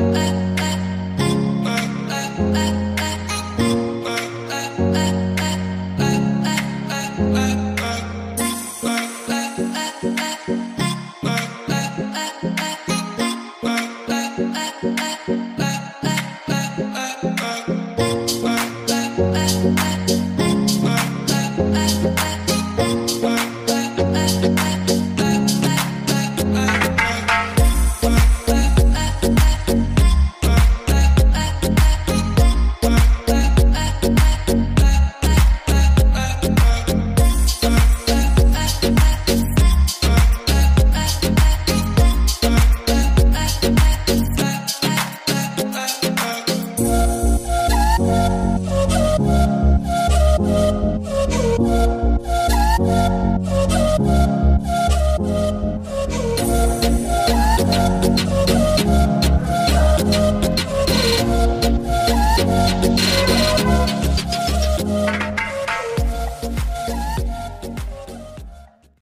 I